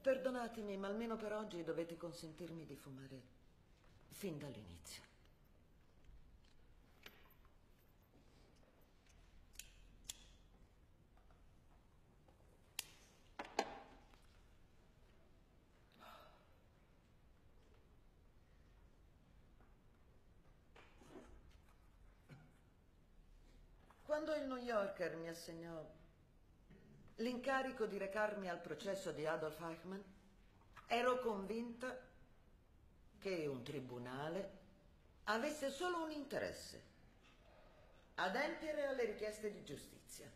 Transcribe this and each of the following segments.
Perdonatemi, ma almeno per oggi dovete consentirmi di fumare fin dall'inizio. Quando il New Yorker mi assegnò l'incarico di recarmi al processo di Adolf Eichmann, ero convinta che un tribunale avesse solo un interesse, adempiere alle richieste di giustizia.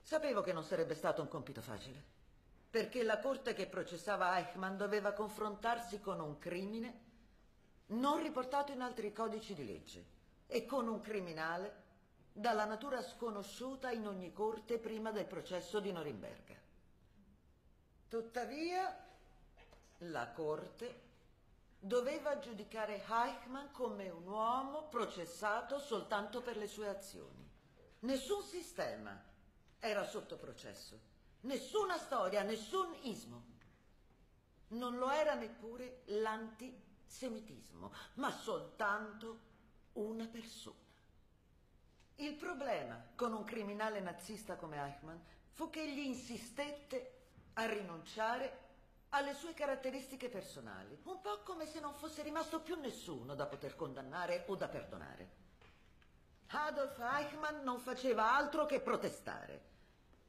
Sapevo che non sarebbe stato un compito facile, perché la corte che processava Eichmann doveva confrontarsi con un crimine non riportato in altri codici di legge e con un criminale dalla natura sconosciuta in ogni corte prima del processo di Norimberga. Tuttavia, la corte doveva giudicare Eichmann come un uomo processato soltanto per le sue azioni. Nessun sistema era sotto processo, nessuna storia, nessun ismo. Non lo era neppure l'antisemitismo, ma soltanto una persona. Il problema con un criminale nazista come Eichmann fu che egli insistette a rinunciare alle sue caratteristiche personali, un po' come se non fosse rimasto più nessuno da poter condannare o da perdonare. Adolf Eichmann non faceva altro che protestare.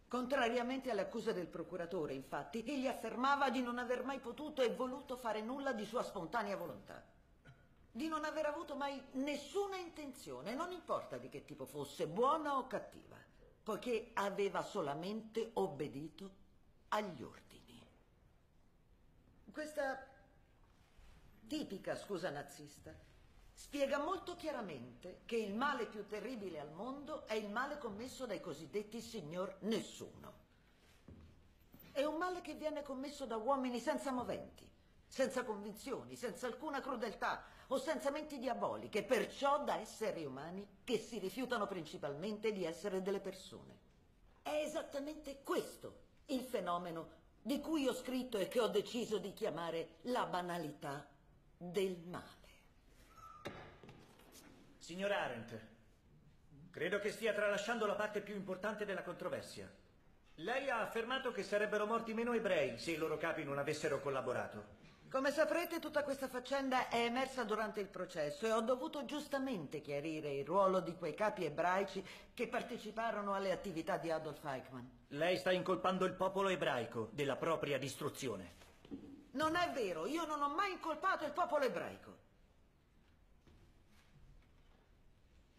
Contrariamente alle accuse del procuratore, infatti, egli affermava di non aver mai potuto e voluto fare nulla di sua spontanea volontà di non aver avuto mai nessuna intenzione, non importa di che tipo fosse, buona o cattiva, poiché aveva solamente obbedito agli ordini. Questa tipica scusa nazista spiega molto chiaramente che il male più terribile al mondo è il male commesso dai cosiddetti signor nessuno. È un male che viene commesso da uomini senza moventi, senza convinzioni, senza alcuna crudeltà o senza menti diaboliche, perciò da esseri umani che si rifiutano principalmente di essere delle persone. È esattamente questo il fenomeno di cui ho scritto e che ho deciso di chiamare la banalità del male. Signor Arendt, credo che stia tralasciando la parte più importante della controversia. Lei ha affermato che sarebbero morti meno ebrei se i loro capi non avessero collaborato. Come saprete, tutta questa faccenda è emersa durante il processo e ho dovuto giustamente chiarire il ruolo di quei capi ebraici che parteciparono alle attività di Adolf Eichmann. Lei sta incolpando il popolo ebraico della propria distruzione. Non è vero, io non ho mai incolpato il popolo ebraico.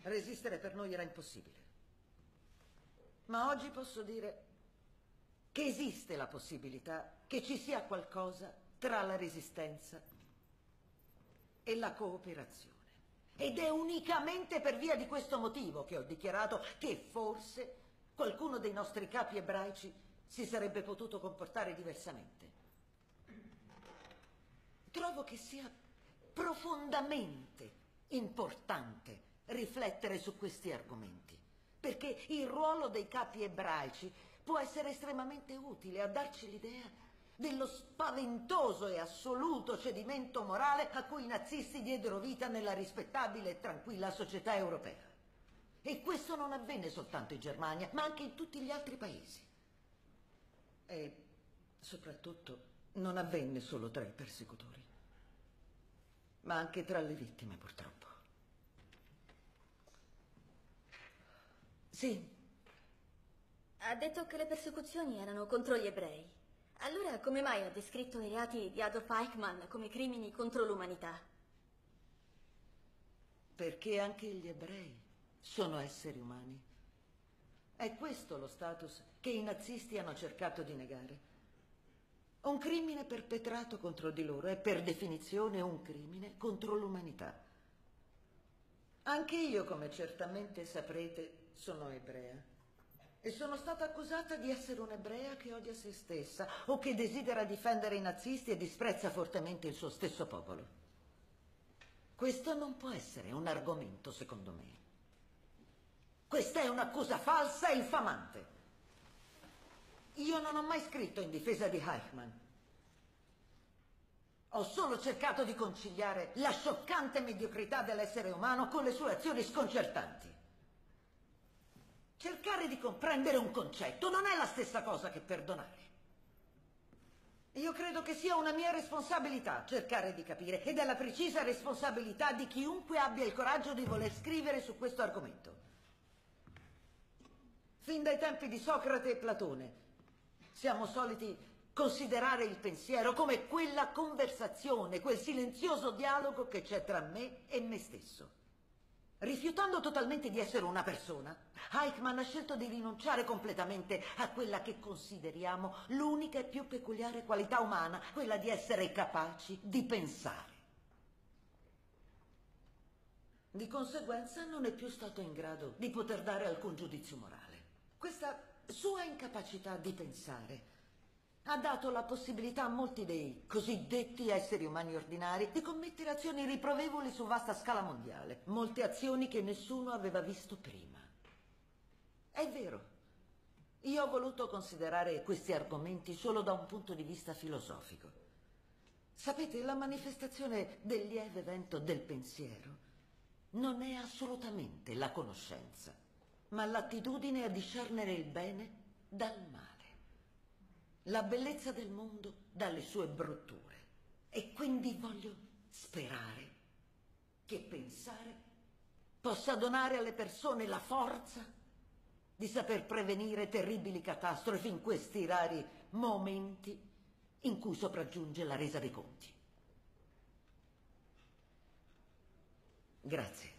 Resistere per noi era impossibile. Ma oggi posso dire che esiste la possibilità che ci sia qualcosa tra la resistenza e la cooperazione. Ed è unicamente per via di questo motivo che ho dichiarato che forse qualcuno dei nostri capi ebraici si sarebbe potuto comportare diversamente. Trovo che sia profondamente importante riflettere su questi argomenti, perché il ruolo dei capi ebraici può essere estremamente utile a darci l'idea dello spaventoso e assoluto cedimento morale a cui i nazisti diedero vita nella rispettabile e tranquilla società europea. E questo non avvenne soltanto in Germania, ma anche in tutti gli altri paesi. E soprattutto non avvenne solo tra i persecutori, ma anche tra le vittime, purtroppo. Sì. Ha detto che le persecuzioni erano contro gli ebrei. Allora come mai ha descritto i reati di Adolf Eichmann come crimini contro l'umanità? Perché anche gli ebrei sono esseri umani. È questo lo status che i nazisti hanno cercato di negare. Un crimine perpetrato contro di loro è per definizione un crimine contro l'umanità. Anche io, come certamente saprete, sono ebrea. E sono stata accusata di essere un'ebrea che odia se stessa o che desidera difendere i nazisti e disprezza fortemente il suo stesso popolo. Questo non può essere un argomento, secondo me. Questa è un'accusa falsa e infamante. io non ho mai scritto in difesa di Eichmann. Ho solo cercato di conciliare la scioccante mediocrità dell'essere umano con le sue azioni sconcertanti. Cercare di comprendere un concetto non è la stessa cosa che perdonare. Io credo che sia una mia responsabilità cercare di capire ed è la precisa responsabilità di chiunque abbia il coraggio di voler scrivere su questo argomento. Fin dai tempi di Socrate e Platone siamo soliti considerare il pensiero come quella conversazione, quel silenzioso dialogo che c'è tra me e me stesso. Rifiutando totalmente di essere una persona, Eichmann ha scelto di rinunciare completamente a quella che consideriamo l'unica e più peculiare qualità umana, quella di essere capaci di pensare. Di conseguenza non è più stato in grado di poter dare alcun giudizio morale. Questa sua incapacità di pensare ha dato la possibilità a molti dei cosiddetti esseri umani ordinari di commettere azioni riprovevoli su vasta scala mondiale, molte azioni che nessuno aveva visto prima. È vero, io ho voluto considerare questi argomenti solo da un punto di vista filosofico. Sapete, la manifestazione del lieve vento del pensiero non è assolutamente la conoscenza, ma l'attitudine a discernere il bene dal male la bellezza del mondo dalle sue brutture. E quindi voglio sperare che pensare possa donare alle persone la forza di saper prevenire terribili catastrofi in questi rari momenti in cui sopraggiunge la resa dei conti. Grazie.